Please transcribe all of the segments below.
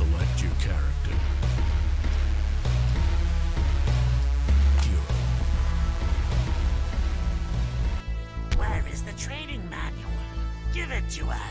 Select your character. Hero. Where is the training manual? Give it to us.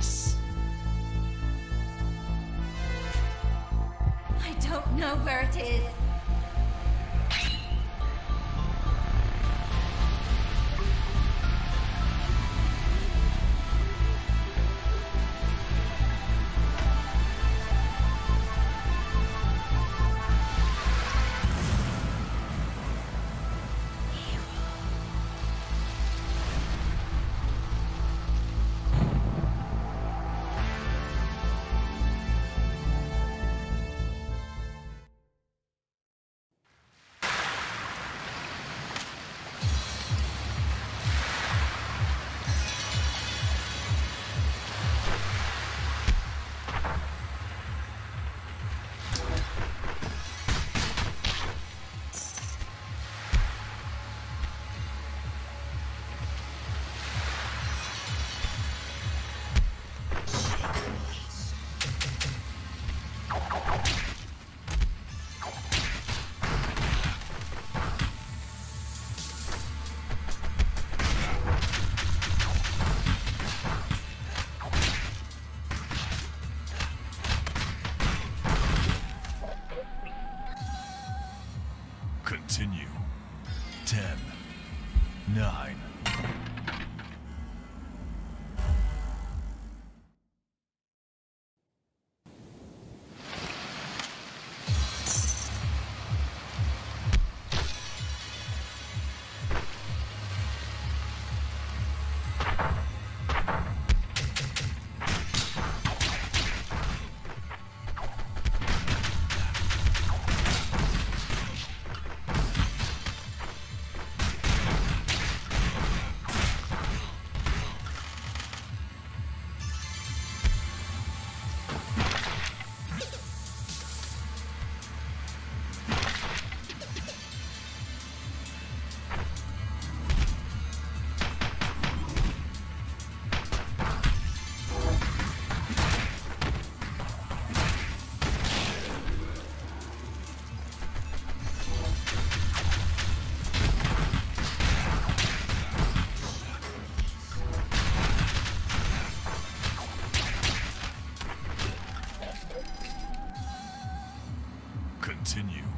Continue.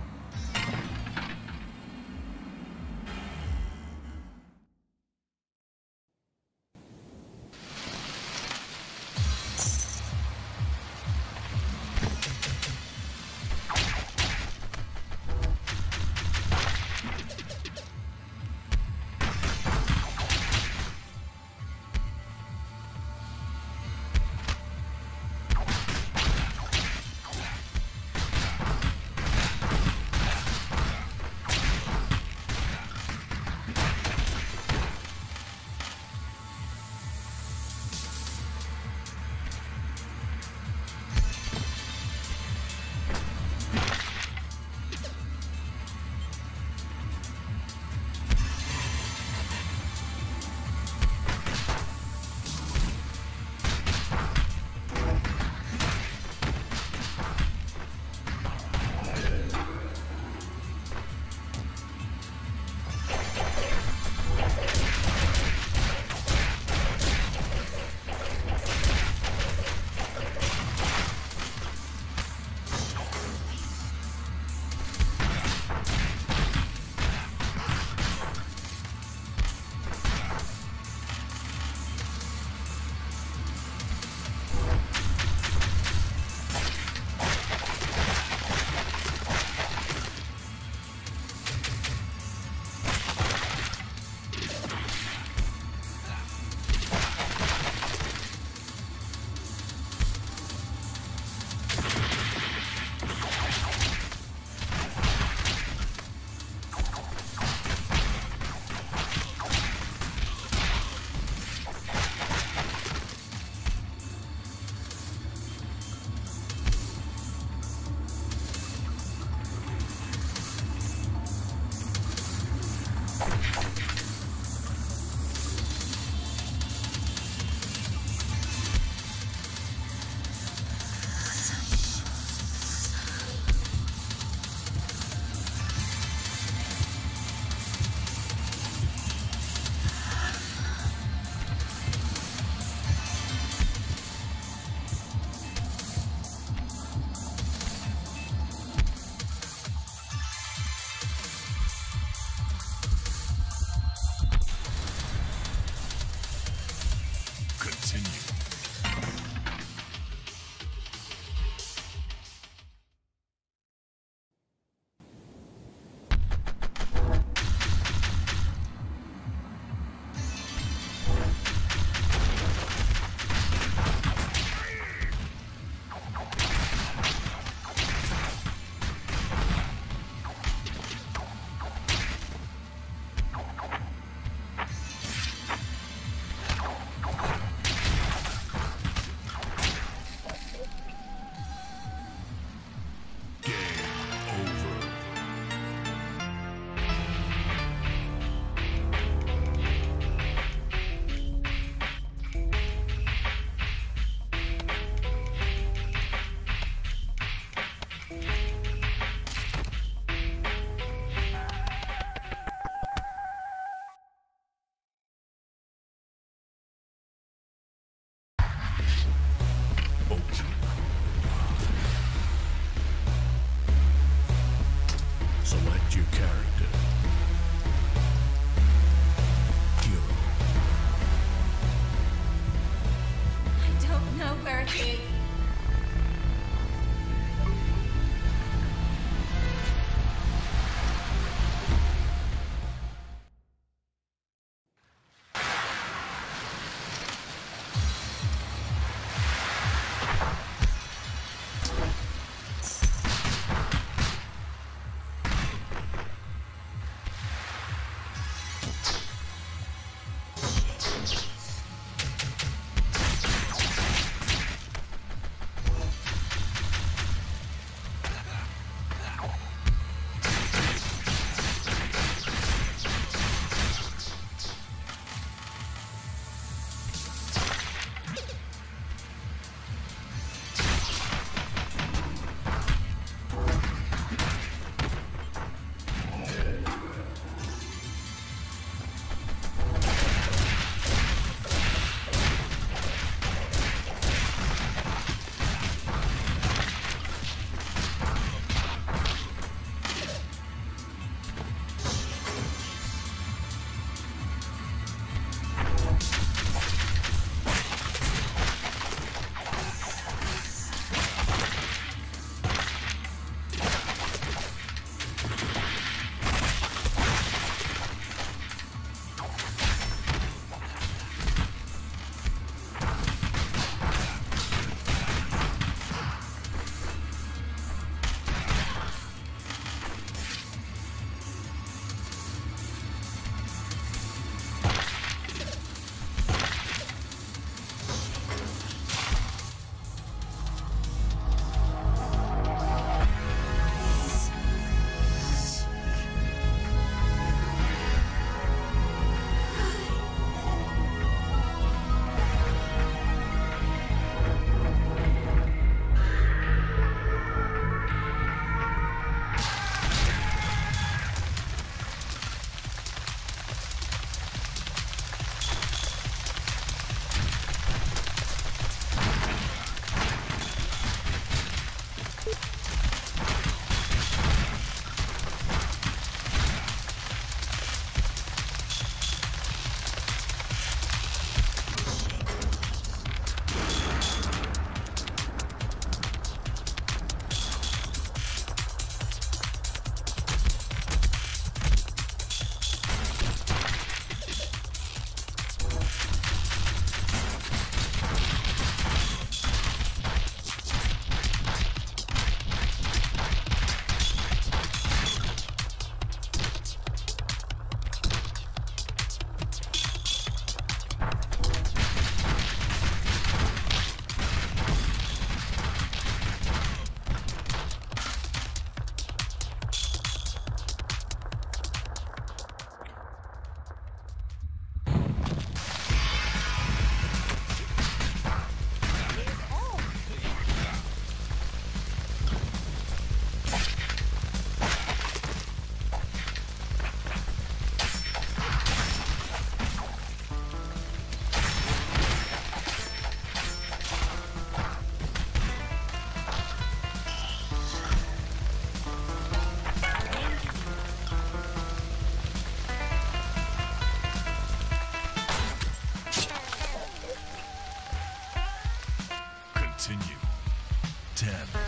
10,